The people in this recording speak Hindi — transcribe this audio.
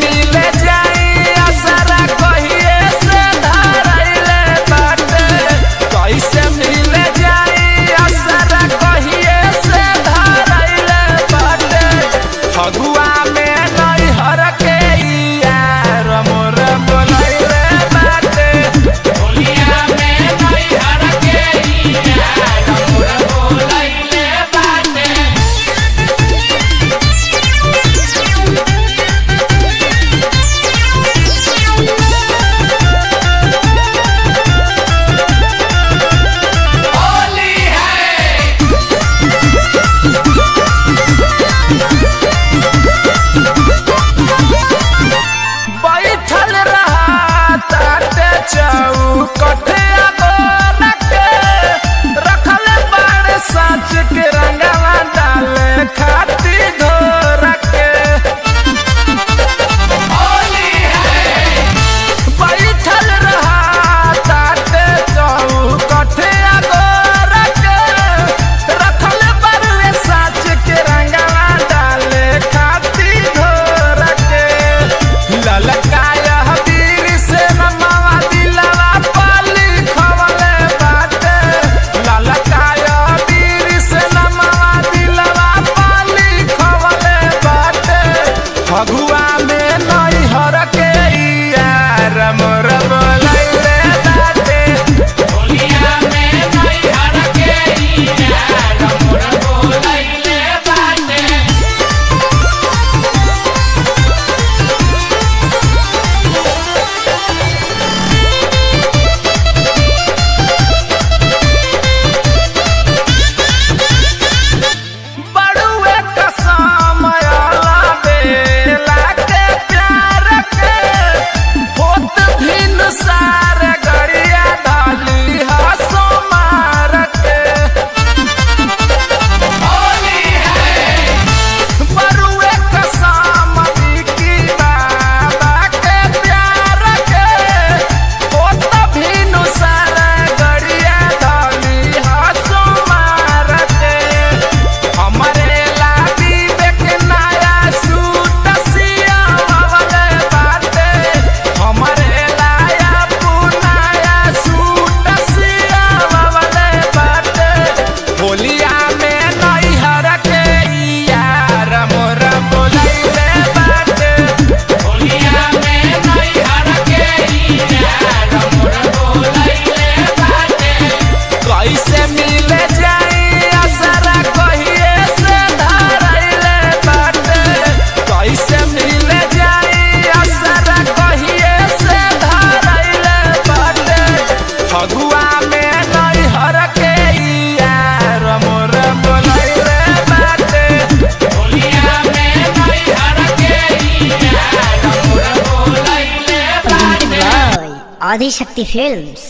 me. आदिशक्ति फिल्म्स।